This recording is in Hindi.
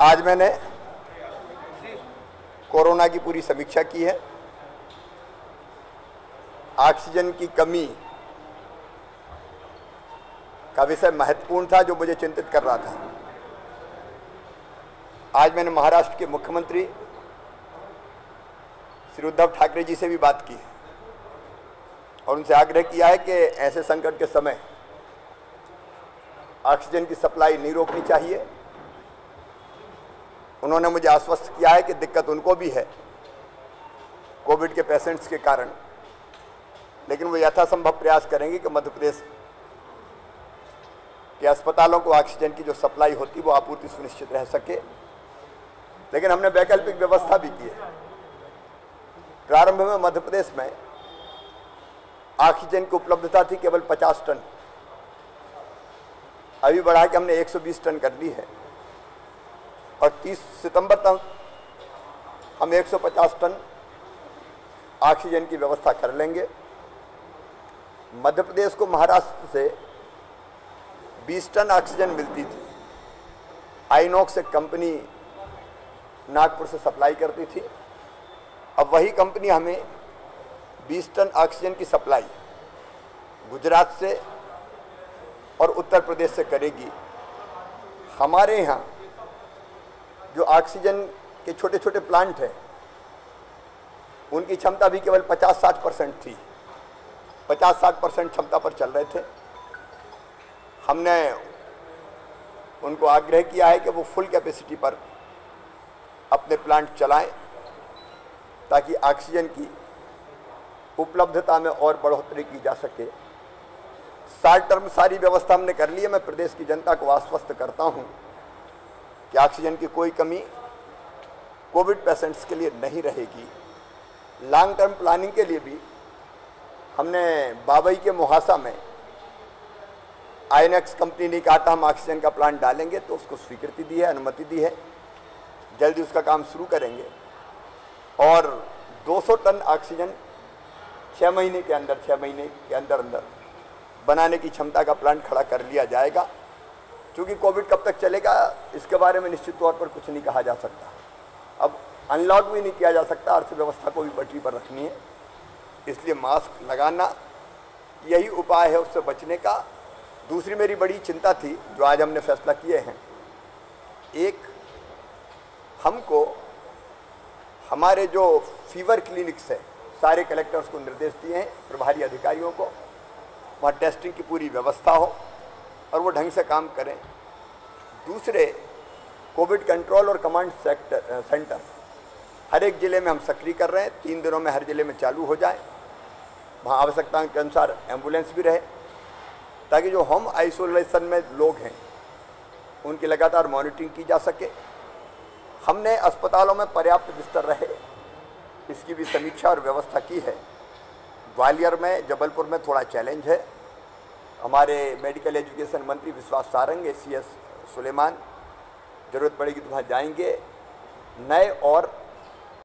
आज मैंने कोरोना की पूरी समीक्षा की है। ऑक्सीजन की कमी का विषय महत्वपूर्ण था, जो मुझे चिंतित कर रहा था। आज मैंने महाराष्ट्र के मुख्यमंत्री श्री उद्धव ठाकरे जी से भी बात की और उनसे आग्रह किया है कि ऐसे संकट के समय ऑक्सीजन की सप्लाई नहीं रोकनी चाहिए। उन्होंने मुझे आश्वस्त किया है कि दिक्कत उनको भी है, कोविड के पेशेंट्स के कारण। लेकिन वो यथासंभव प्रयास करेंगे कि मध्य प्रदेश के अस्पतालों को ऑक्सीजन की जो सप्लाई होती वो आपूर्ति सुनिश्चित रह सके। लेकिन हमने वैकल्पिक व्यवस्था भी की है। प्रारंभ में मध्य प्रदेश में ऑक्सीजन की उपलब्धता थी केवल 50 टन। अभी बढ़ा के हमने 120 टन कर ली है। और 30 सितंबर तक हम 150 टन ऑक्सीजन की व्यवस्था कर लेंगे। मध्य प्रदेश को महाराष्ट्र से 20 टन ऑक्सीजन मिलती थी। आईनॉक्स एक कंपनी नागपुर से सप्लाई करती थी। अब वही कंपनी हमें 20 टन ऑक्सीजन की सप्लाई गुजरात से और उत्तर प्रदेश से करेगी। हमारे यहाँ जो ऑक्सीजन के छोटे छोटे प्लांट हैं, उनकी क्षमता भी केवल 50-60 परसेंट थी। 50-60 परसेंट क्षमता पर चल रहे थे। हमने उनको आग्रह किया है कि वो फुल कैपेसिटी पर अपने प्लांट चलाएँ, ताकि ऑक्सीजन की उपलब्धता में और बढ़ोतरी की जा सके। शार्ट टर्म सारी व्यवस्था हमने कर ली है। मैं प्रदेश की जनता को आश्वस्त करता हूँ कि ऑक्सीजन की कोई कमी कोविड पेशेंट्स के लिए नहीं रहेगी। लॉन्ग टर्म प्लानिंग के लिए भी हमने बाबई के मुहासा में आईएनएक्स कंपनी ने कहा था, हम ऑक्सीजन का प्लांट डालेंगे तो उसको स्वीकृति दी है, अनुमति दी है। जल्दी उसका काम शुरू करेंगे। और 200 टन ऑक्सीजन छः महीने के अंदर छः महीने के अंदर अंदर बनाने की क्षमता का प्लांट खड़ा कर लिया जाएगा। क्योंकि कोविड कब तक चलेगा, इसके बारे में निश्चित तौर पर कुछ नहीं कहा जा सकता। अब अनलॉक भी नहीं किया जा सकता, अर्थव्यवस्था को भी पटरी पर रखनी है। इसलिए मास्क लगाना यही उपाय है उससे बचने का। दूसरी मेरी बड़ी चिंता थी, जो आज हमने फैसला किए हैं। एक, हमको हमारे जो फीवर क्लिनिक्स है, सारे कलेक्टर्स को निर्देश दिए हैं, प्रभारी अधिकारियों को। वहाँ टेस्टिंग की पूरी व्यवस्था हो। और वो ढंग से काम करें। दूसरे, कोविड कंट्रोल और कमांड सेक्टर सेंटर। हर एक ज़िले में हम सक्रिय कर रहे हैं। तीन दिनों में हर ज़िले में चालू हो जाए। वहाँ आवश्यकता के अनुसार एंबुलेंस भी रहे। ताकि जो होम आइसोलेशन में लोग हैं, उनकी लगातार मॉनिटरिंग की जा सके। हमने अस्पतालों में पर्याप्त बिस्तर रहे। इसकी भी समीक्षा और व्यवस्था की है। ग्वालियर में, जबलपुर में थोड़ा चैलेंज है। हमारे मेडिकल एजुकेशन मंत्री Vishwas Sarang A C S Suleman, ज़रूरत पड़ेगी तो वहाँ जाएँगे। नए और